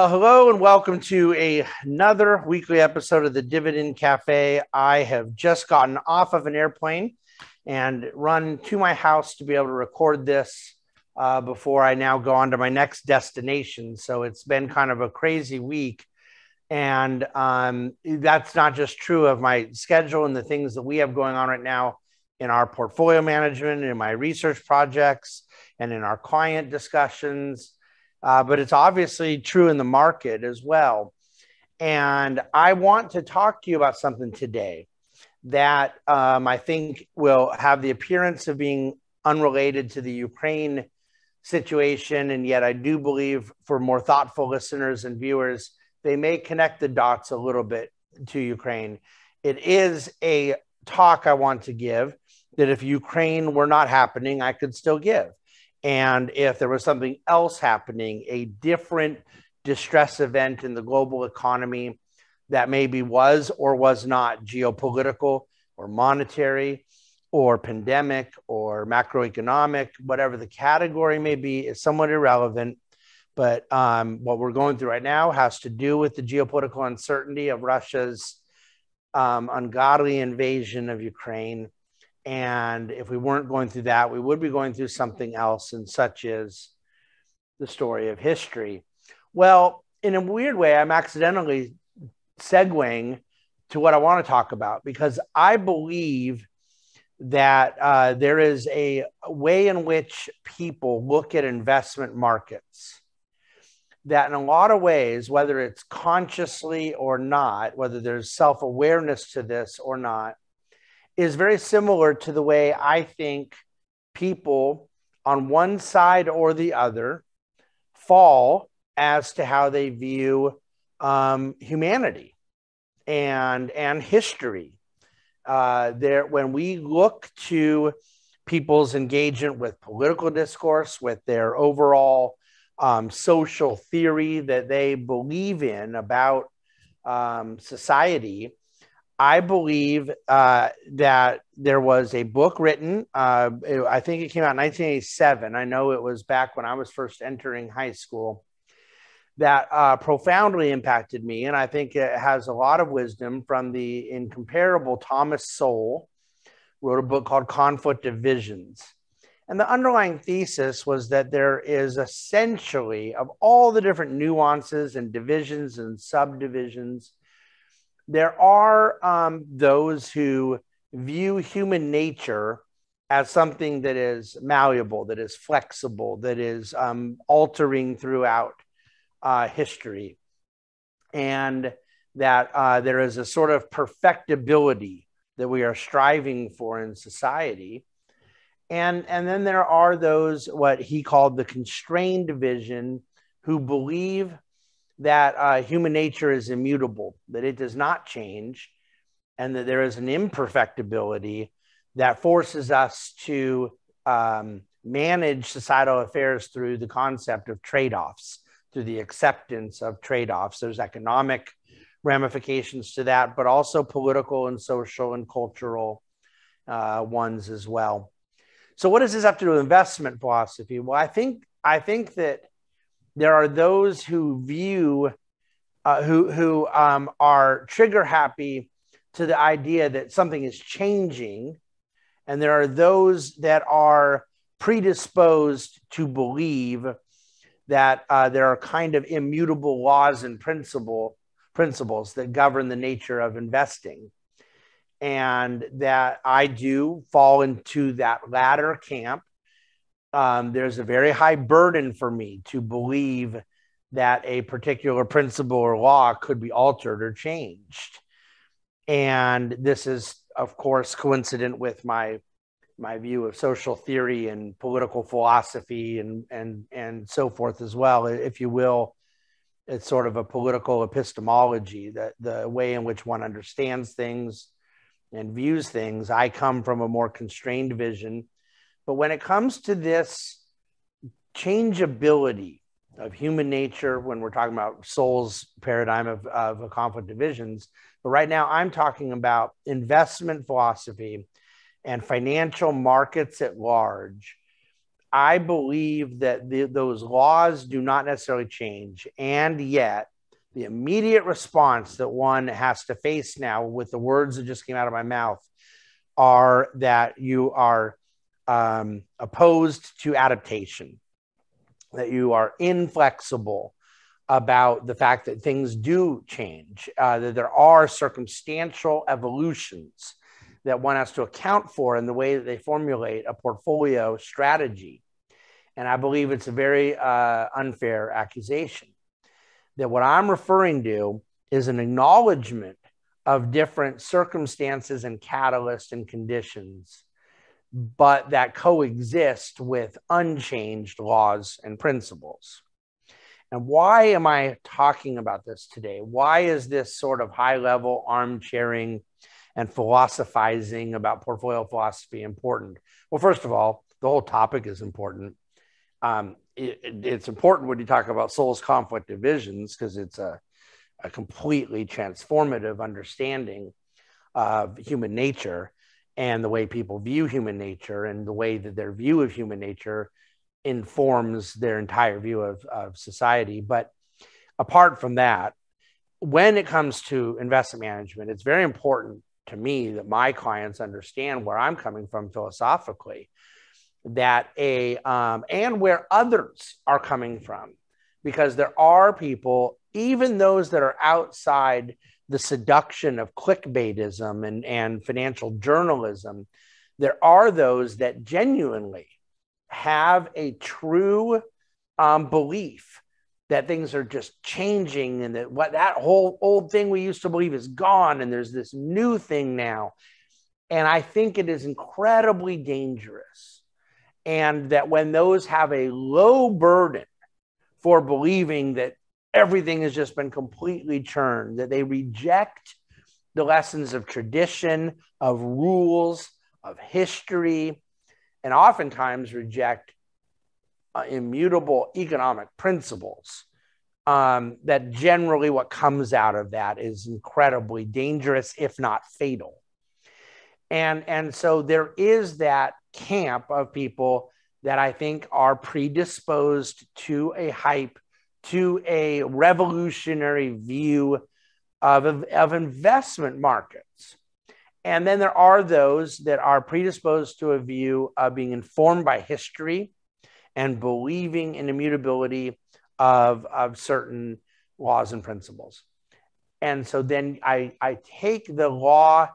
Well, hello and welcome to a, another weekly episode of the Dividend Cafe. I have just gotten off of an airplane and run to my house to be able to record this uh, before I now go on to my next destination. So it's been kind of a crazy week. And um, that's not just true of my schedule and the things that we have going on right now in our portfolio management, in my research projects, and in our client discussions uh, but it's obviously true in the market as well. And I want to talk to you about something today that um, I think will have the appearance of being unrelated to the Ukraine situation. And yet, I do believe for more thoughtful listeners and viewers, they may connect the dots a little bit to Ukraine. It is a talk I want to give that if Ukraine were not happening, I could still give. And if there was something else happening, a different distress event in the global economy that maybe was or was not geopolitical or monetary or pandemic or macroeconomic, whatever the category may be, is somewhat irrelevant. But um, what we're going through right now has to do with the geopolitical uncertainty of Russia's um, ungodly invasion of Ukraine and if we weren't going through that, we would be going through something else, and such is the story of history. Well, in a weird way, I'm accidentally segueing to what I want to talk about because I believe that uh, there is a way in which people look at investment markets that, in a lot of ways, whether it's consciously or not, whether there's self awareness to this or not, is very similar to the way I think people on one side or the other fall as to how they view um, humanity and and history. Uh, there, when we look to people's engagement with political discourse, with their overall um, social theory that they believe in about um, society, I believe uh, that there was a book written. Uh, it, I think it came out in 1987. I know it was back when I was first entering high school that uh, profoundly impacted me. And I think it has a lot of wisdom from the incomparable Thomas Sowell, wrote a book called Conflict of Visions. And the underlying thesis was that there is essentially, of all the different nuances and divisions and subdivisions there are um, those who view human nature as something that is malleable, that is flexible, that is um, altering throughout uh, history, and that uh, there is a sort of perfectibility that we are striving for in society. And, and then there are those, what he called the constrained vision, who believe that uh, human nature is immutable, that it does not change, and that there is an imperfectibility that forces us to um, manage societal affairs through the concept of trade offs, through the acceptance of trade offs. There's economic ramifications to that, but also political and social and cultural uh, ones as well. So, what does this have to do with investment philosophy? Well, I think I think that there are those who view uh, who who um, are trigger happy to the idea that something is changing, and there are those that are predisposed to believe that uh, there are kind of immutable laws and principle principles that govern the nature of investing, and that I do fall into that latter camp um, there's a very high burden for me to believe that a particular principle or law could be altered or changed. And this is, of course, coincident with my my view of social theory and political philosophy and and and so forth as well, if you will. It's sort of a political epistemology that the way in which one understands things and views things. I come from a more constrained vision but when it comes to this changeability of human nature, when we're talking about Sowell's paradigm of, of a conflict divisions, but right now I'm talking about investment philosophy and financial markets at large. I believe that the, those laws do not necessarily change. And yet, the immediate response that one has to face now with the words that just came out of my mouth are that you are um, opposed to adaptation, that you are inflexible about the fact that things do change, uh, that there are circumstantial evolutions that one has to account for in the way that they formulate a portfolio strategy. And I believe it's a very uh, unfair accusation. That what I'm referring to is an acknowledgement of different circumstances and catalysts and conditions, but that coexist with unchanged laws and principles. And why am I talking about this today? Why is this sort of high level armchairing and philosophizing about portfolio philosophy important? Well, first of all, the whole topic is important. Um, it, it's important when you talk about Sowell's, conflict, divisions, because it's a, a completely transformative understanding of human nature and the way people view human nature and the way that their view of human nature informs their entire view of, of society. But apart from that, when it comes to investment management, it's very important to me that my clients understand where I'm coming from philosophically, that a um, and where others are coming from, because there are people, even those that are outside the seduction of clickbaitism and, and financial journalism, there are those that genuinely have a true um, belief that things are just changing and that what that whole old thing we used to believe is gone and there's this new thing now. And I think it is incredibly dangerous. And that when those have a low burden for believing that everything has just been completely churned, that they reject the lessons of tradition, of rules, of history, and oftentimes reject uh, immutable economic principles. Um, that generally what comes out of that is incredibly dangerous, if not fatal. And, and so there is that camp of people that I think are predisposed to a hype, to a revolutionary view of, of investment markets. And then there are those that are predisposed to a view of being informed by history and believing in immutability of, of certain laws and principles. And so then I, I take the law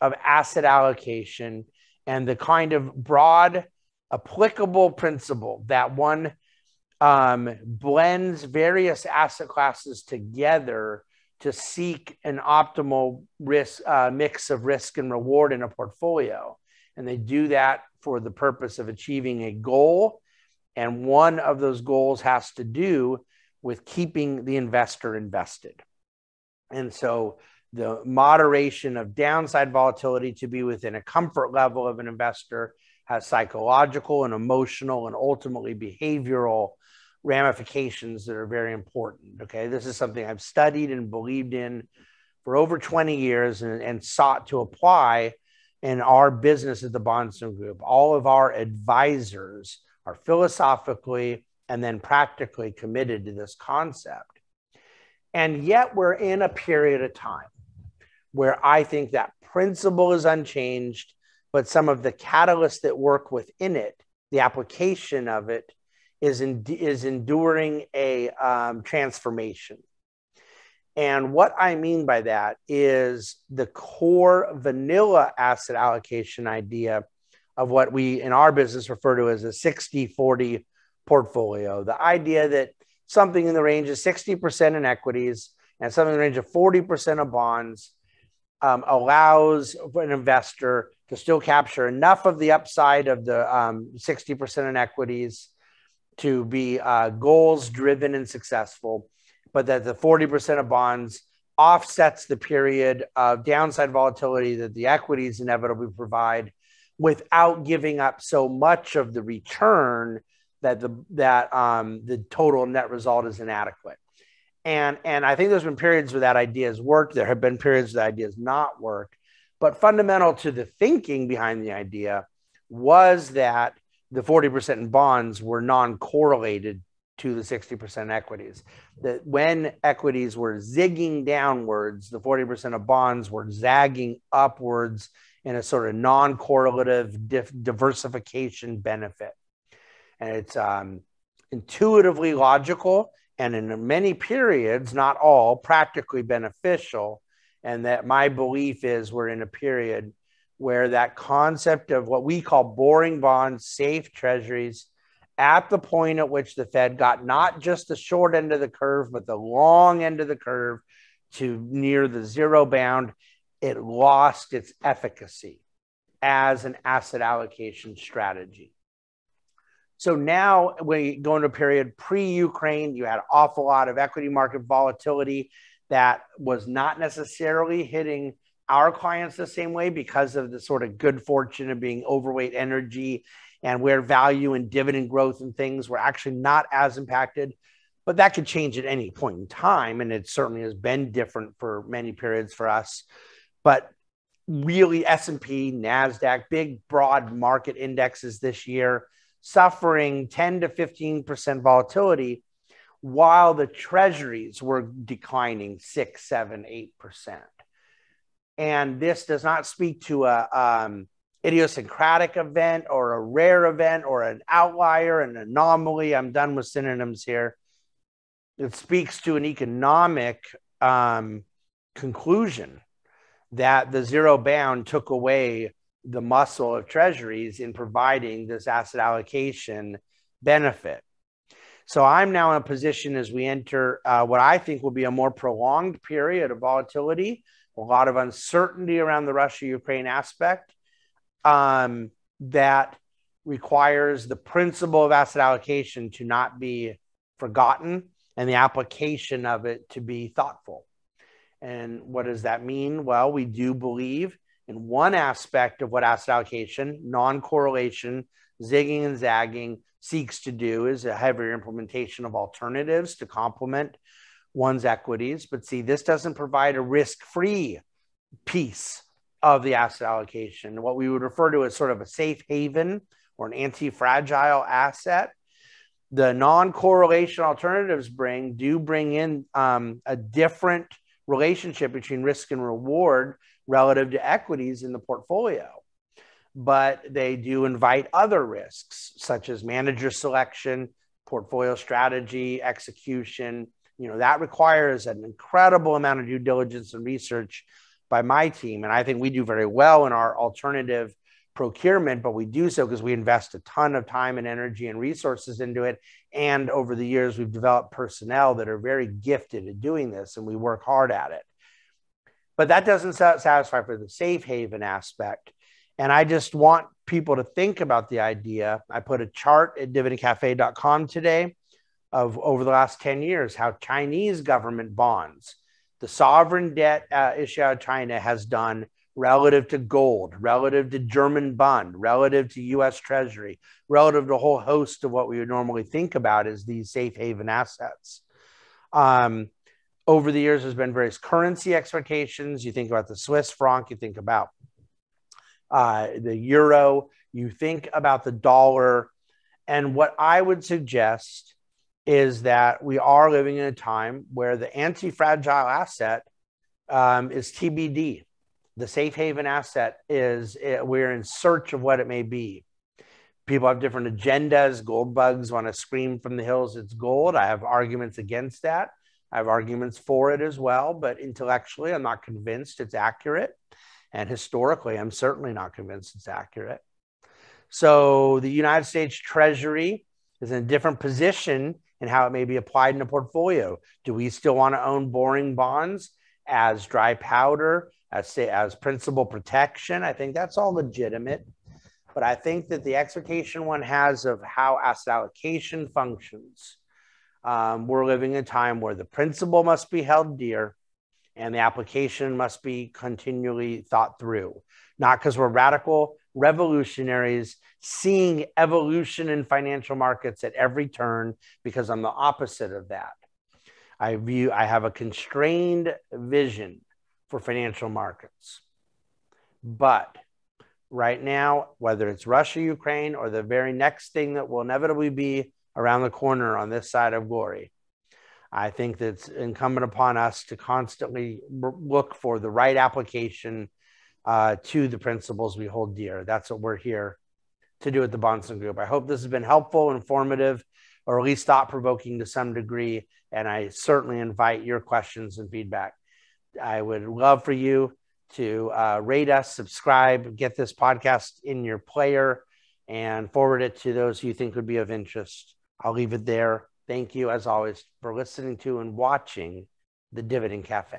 of asset allocation and the kind of broad applicable principle that one um, blends various asset classes together to seek an optimal risk uh, mix of risk and reward in a portfolio. And they do that for the purpose of achieving a goal. And one of those goals has to do with keeping the investor invested. And so the moderation of downside volatility to be within a comfort level of an investor has psychological and emotional and ultimately behavioral ramifications that are very important. Okay. This is something I've studied and believed in for over 20 years and, and sought to apply in our business at the Bahnsen Group. All of our advisors are philosophically and then practically committed to this concept. And yet we're in a period of time where I think that principle is unchanged, but some of the catalysts that work within it, the application of it, is in, is enduring a um, transformation. And what I mean by that is the core vanilla asset allocation idea of what we in our business refer to as a 60 40 portfolio. The idea that something in the range of 60% in equities and something in the range of 40% of bonds um, allows an investor to still capture enough of the upside of the um, 60% in equities to be uh, goals driven and successful, but that the 40% of bonds offsets the period of downside volatility that the equities inevitably provide without giving up so much of the return that the that um, the total net result is inadequate. And and I think there's been periods where that idea has worked. There have been periods where the idea has not worked. But fundamental to the thinking behind the idea was that the 40% in bonds were non correlated to the 60% equities. That when equities were zigging downwards, the 40% of bonds were zagging upwards in a sort of non correlative dif- diversification benefit. And it's um, intuitively logical and in many periods, not all, practically beneficial. And that my belief is we're in a period where that concept of what we call boring bonds, safe treasuries, at the point at which the Fed got not just the short end of the curve, but the long end of the curve to near the zero bound, it lost its efficacy as an asset allocation strategy. So now we go into a period pre-Ukraine, you had an awful lot of equity market volatility that was not necessarily hitting our clients the same way because of the sort of good fortune of being overweight energy and where value and dividend growth and things were actually not as impacted. But that could change at any point in time. And it certainly has been different for many periods for us. But really S&P, NASDAQ, big broad market indexes this year, suffering 10 to 15% volatility while the treasuries were declining six, seven, eight percent. And this does not speak to a um, idiosyncratic event or a rare event or an outlier, an anomaly. I'm done with synonyms here. It speaks to an economic um, conclusion that the zero bound took away the muscle of treasuries in providing this asset allocation benefit. So I'm now in a position as we enter uh, what I think will be a more prolonged period of volatility, a lot of uncertainty around the Russia Ukraine aspect um, that requires the principle of asset allocation to not be forgotten and the application of it to be thoughtful. And what does that mean? Well, we do believe in one aspect of what asset allocation, non correlation, zigging and zagging seeks to do is a heavier implementation of alternatives to complement one's equities. But see, this doesn't provide a risk free piece of the asset allocation, what we would refer to as sort of a safe haven or an anti fragile asset. The non correlation alternatives bring do bring in um, a different relationship between risk and reward relative to equities in the portfolio. But they do invite other risks, such as manager selection, portfolio strategy, execution. You know, that requires an incredible amount of due diligence and research by my team. And I think we do very well in our alternative procurement, but we do so because we invest a ton of time and energy and resources into it. And over the years, we've developed personnel that are very gifted at doing this, and we work hard at it. But that doesn't satisfy for the safe haven aspect. And I just want people to think about the idea. I put a chart at dividendcafe.com today of over the last 10 years how Chinese government bonds the sovereign debt uh, issue out of China has done relative to gold, relative to German bond, relative to US Treasury, relative to a whole host of what we would normally think about as these safe haven assets. Um, over the years, there's been various currency expectations. You think about the Swiss franc, you think about uh, the euro, you think about the dollar. And what I would suggest is that we are living in a time where the anti fragile asset um, is TBD. The safe haven asset is, it, we're in search of what it may be. People have different agendas. Gold bugs want to scream from the hills it's gold. I have arguments against that. I have arguments for it as well, but intellectually, I'm not convinced it's accurate. And historically, I'm certainly not convinced it's accurate. So the United States Treasury is in a different position and how it may be applied in a portfolio. Do we still want to own boring bonds as dry powder, as say as principal protection? I think that's all legitimate. But I think that the expectation one has of how asset allocation functions, um, we're living in a time where the principle must be held dear and the application must be continually thought through. Not because we're radical revolutionaries seeing evolution in financial markets at every turn because I'm the opposite of that. I view I have a constrained vision for financial markets. But right now, whether it's Russia, Ukraine, or the very next thing that will inevitably be around the corner on this side of glory. I think that it's incumbent upon us to constantly look for the right application uh, to the principles we hold dear. That's what we're here to do at the Bahnsen Group. I hope this has been helpful, informative, or at least thought provoking to some degree. And I certainly invite your questions and feedback. I would love for you to uh, rate us, subscribe, get this podcast in your player, and forward it to those you think would be of interest. I'll leave it there. Thank you, as always, for listening to and watching the Dividend Cafe.